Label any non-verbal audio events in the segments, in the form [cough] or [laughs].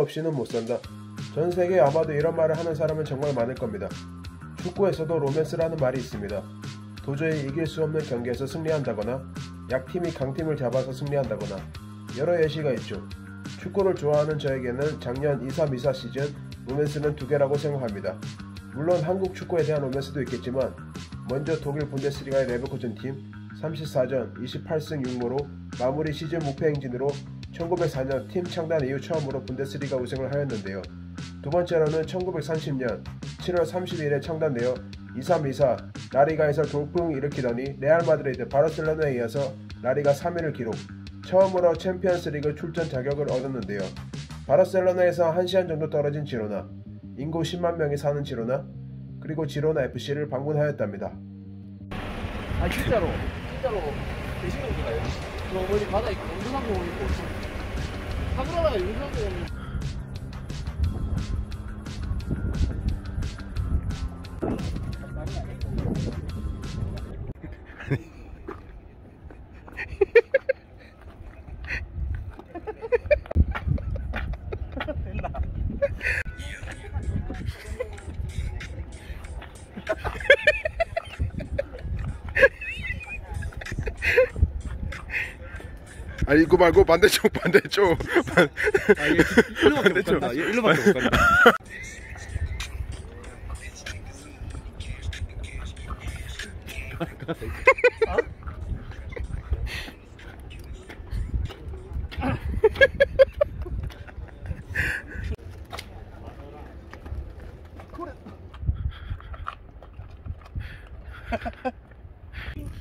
없이는 못 산다. 전 세계에 아마도 이런 말을 하는 사람은 정말 많을 겁니다. 축구에서도 로맨스라는 말이 있습니다. 도저히 이길 수 없는 경기에서 승리한다거나 약팀이 강팀을 잡아서 승리한다거나 여러 예시가 있죠. 축구를 좋아하는 저에게는 작년 23-24 시즌 로맨스는 두 개라고 생각합니다. 물론 한국 축구에 대한 로맨스도 있겠지만 먼저 독일 분데스리가의 레버쿠젠 팀 34전 28승 6무로 마무리 시즌 무패 행진으로 1904년 팀 창단 이후 처음으로 분데스리가 우승을 하였는데요. 두 번째로는 1930년 7월 30일에 창단되어 2324 라리가에서 돌풍을 일으키더니 레알 마드리드 바르셀로나에 이어서 라리가 3위를 기록 처음으로 챔피언스리그 출전 자격을 얻었는데요. 바르셀로나에서 1시간 정도 떨어진 지로나 인구 10만 명이 사는 지로나 그리고 지로나 FC를 방문하였답니다. 아 진짜로 진짜로 대신 경기가요? 저 어머니 바다에 용두산공 있고 카메라가 용두산공 아니 이거 말고 반대쪽 반대쪽. 아 이게 일로밖에 못 간다. 얘 일로밖에 못 간다.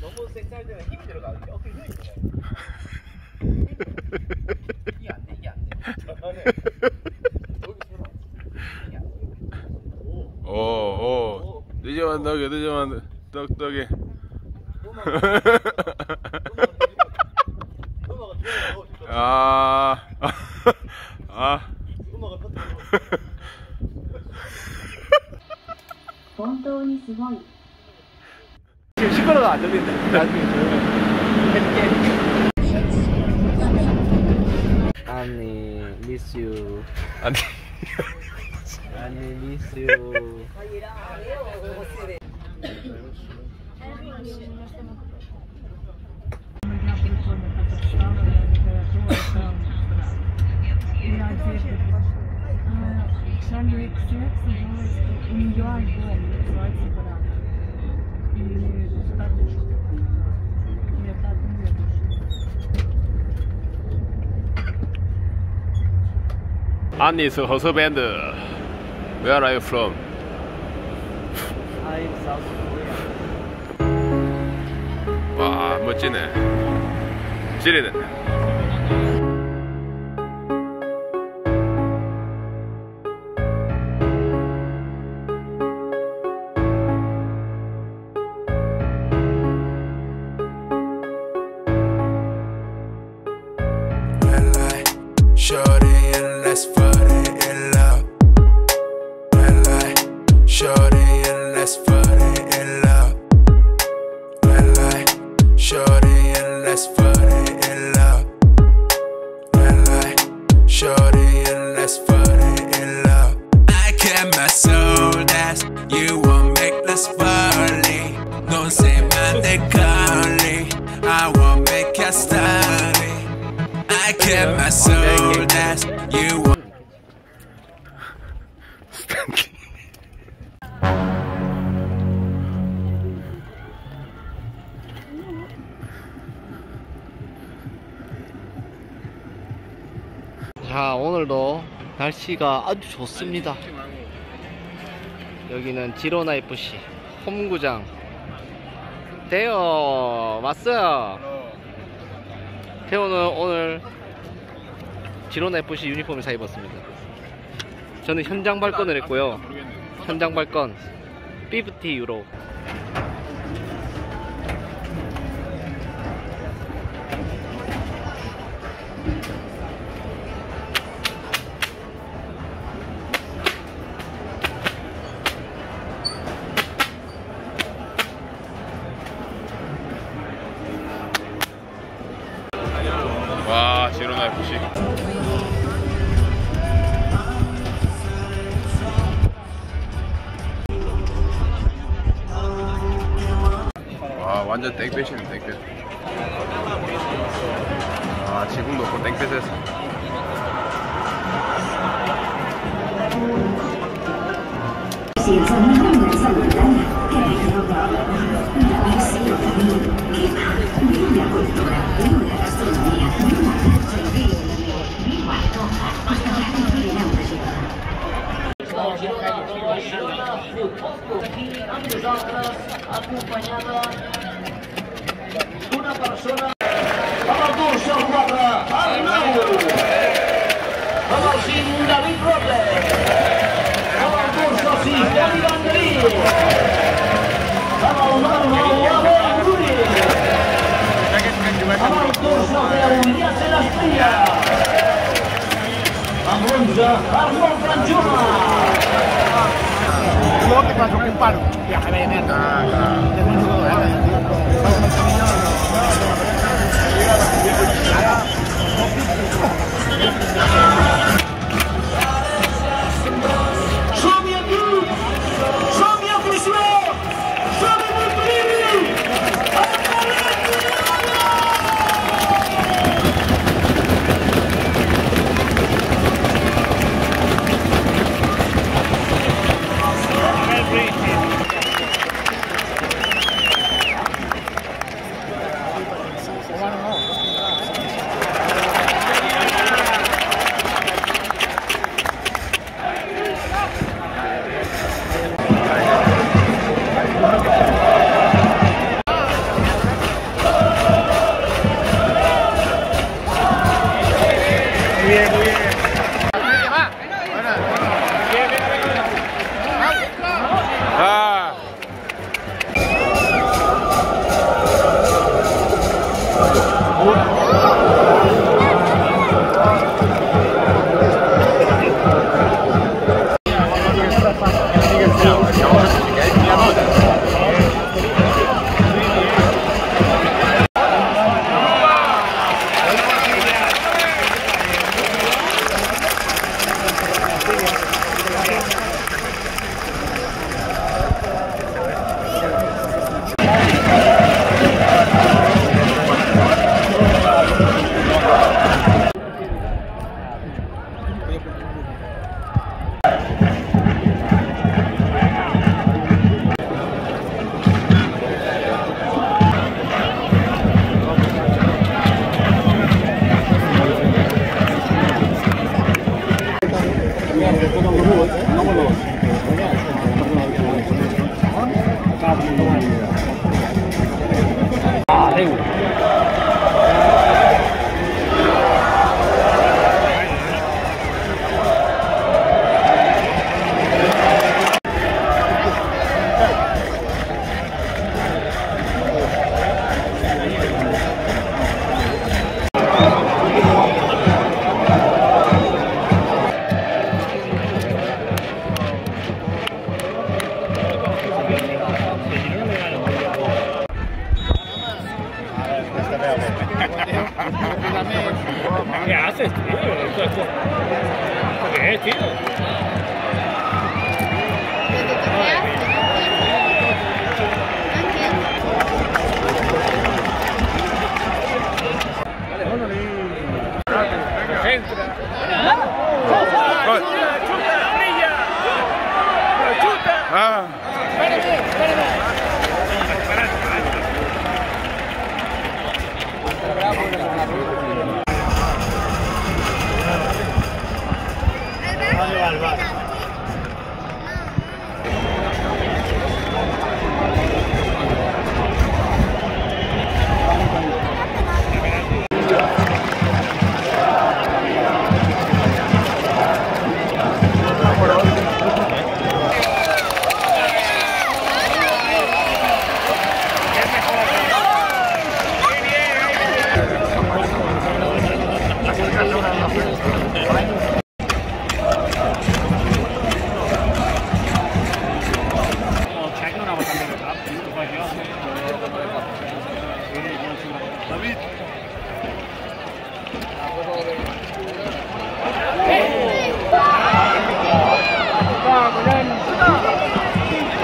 너무 때는 힘이 들어가. 어깨 힘이 들어가 이게 안 돼, 이게 안 돼. 서라. 이게 안 돼. 오, 오오 늦어만 너게 늦어만 떡떡이 [laughs] Anis Hosobender, where are you from? I am South. 와 멋지네 지리네 Red light, shorty, and let's 자, 오늘도 날씨가 아주 좋습니다. 여기는 지로나 FC 홈구장. 대호 왔어요. 태호는 오늘 지로나 FC 유니폼을 사 입었습니다. 저는 현장 발권을 했고요. 현장 발권 50 유로. 지로나 FC 와 완전 땡볕이네 땡볕. 아 지금도 없고 땡볕에서. 예선이 amb nosaltres, acompanyada d'una persona amb el 2 el 4, Arnau. Amb el 5, David Robles. Amb el 2 el 6, David Bandrí. Amb el 9, Abel Bruni. Amb el 2 i el 10, Iacen Estrella. Amb l'11, Arnau Franjuma. blog para jogar um paro. Ya, ahí viene. Ah, claro. [laughs]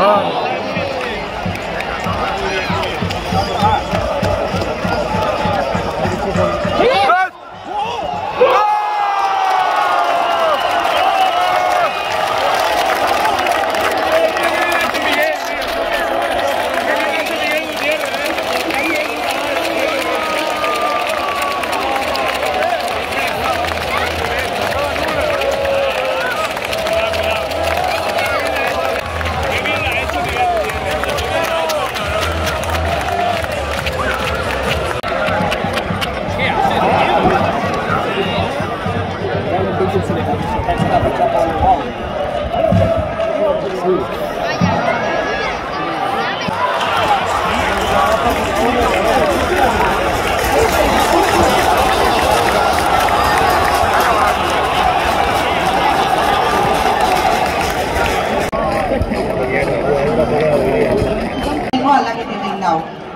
Oh.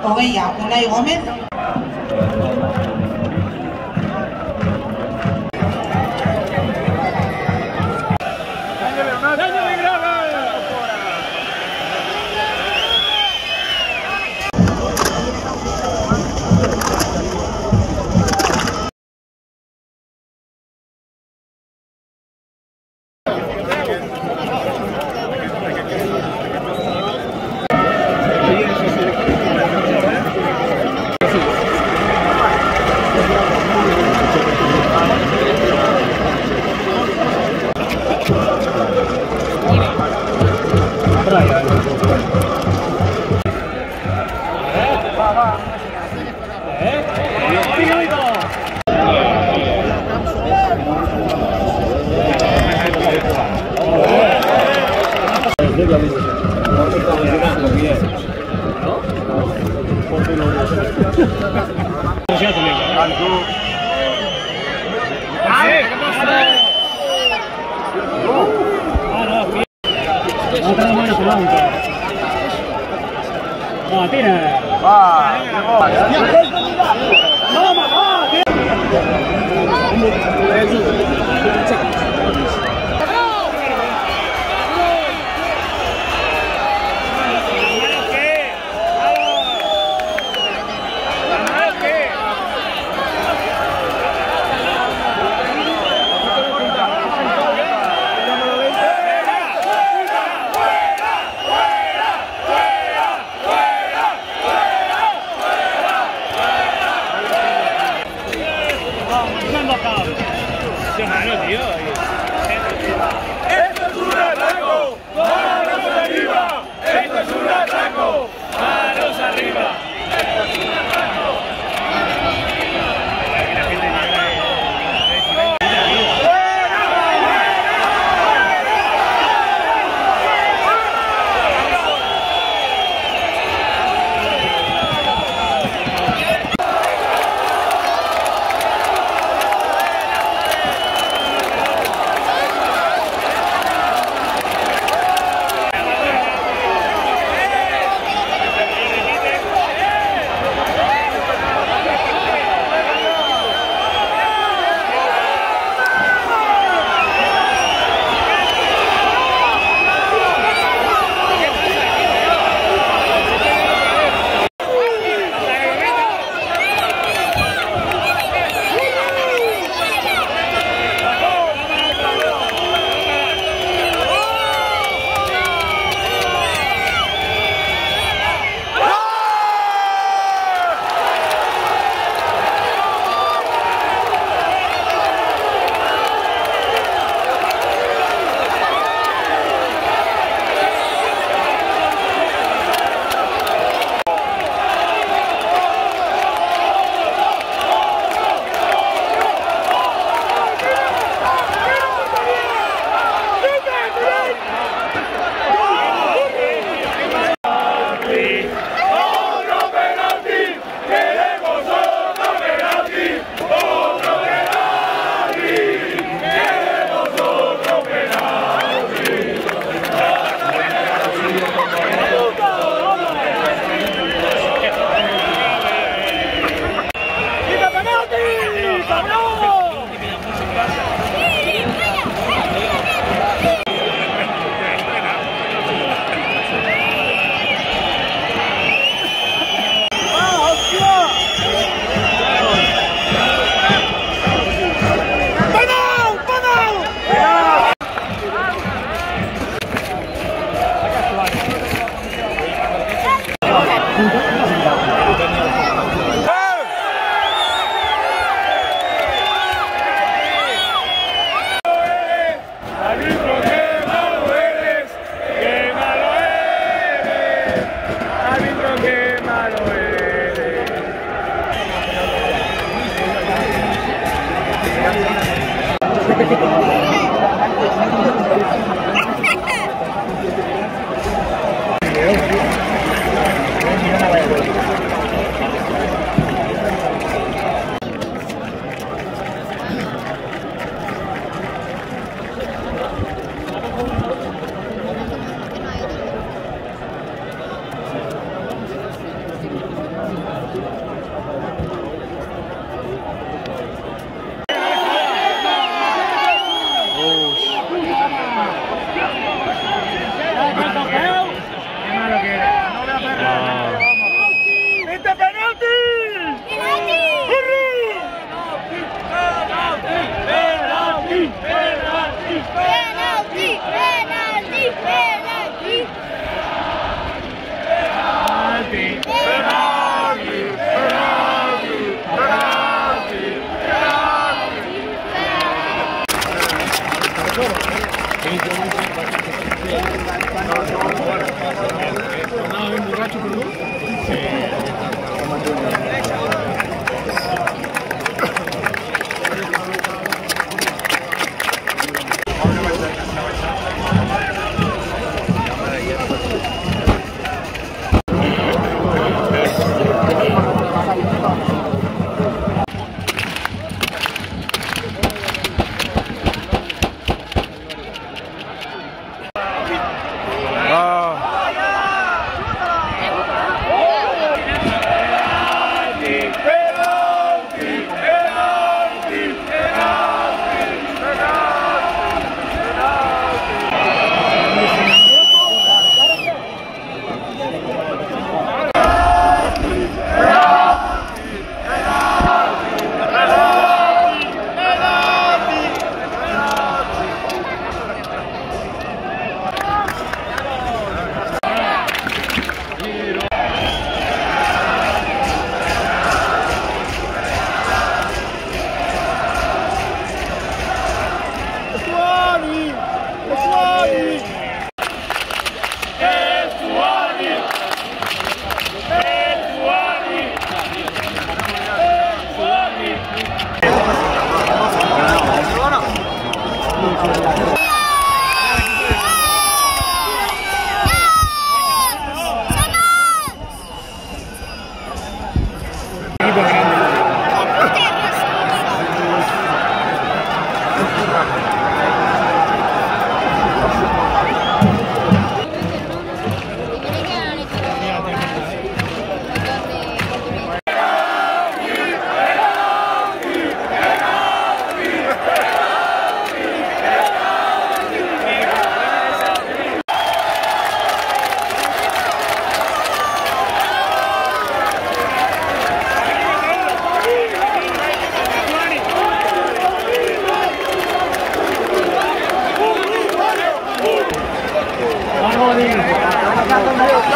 فهي حنيهم 我刚刚放的什么？哇，对的。哇，Obrigado,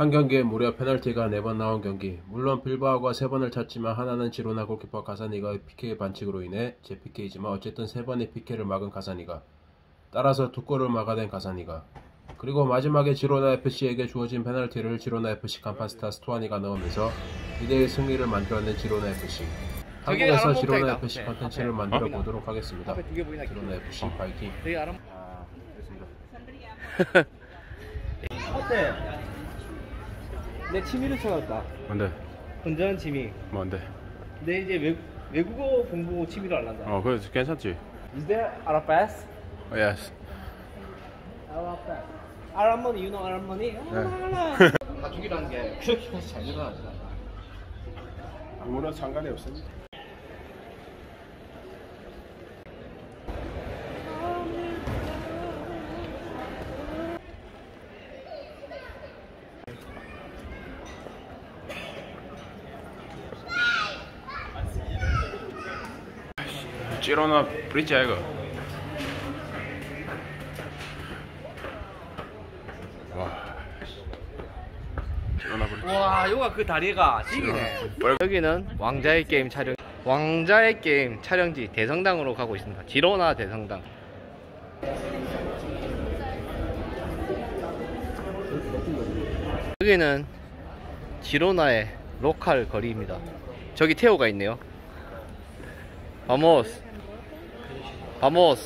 한 경기에 무려 페널티가 4번 나온 경기. 물론 빌바오가 3번을 찼지만 하나는 지로나 골키퍼 가사니가 PK 반칙으로 인해 재PK지만 어쨌든 3번의 PK를 막은 가사니가. 따라서 두 골을 막아낸 가사니가. 그리고 마지막에 지로나 FC에게 주어진 페널티를 지로나 FC 간판 스타 스투아니가 넣으면서 2대1 승리를 만들어낸 지로나 FC. 한국에서 지로나. FC 네, 컨텐츠를 앞에. 만들어 앞에. 보도록 하겠습니다. 지로나 FC 파이팅. 아, [laughs] 됐습니다. 어때? 내 취미를 찾았다. 뭔데? 건전한 취미. 뭔데? 내 이제 외, 외국어 공부 취미로 알란다. 어, 그래 괜찮지? Is there Arab pass? 어, yes. Arab pass. Arab money, you know Arab money? 네. [laughs] 가족이라는 게 그렇게 커서 잘 일어나지 않아. 아무런 상관이 없습니다. 찌로나 브릿지 아이가. 와. 와, 요가 그 다리가 찌기네. 여기는 왕자의 게임 촬영. 왕자의 게임 촬영지 대성당으로 가고 있습니다. 지로나 대성당. 여기는 지로나의 로컬 거리입니다. 저기 태호가 있네요. 바모스. Vamos!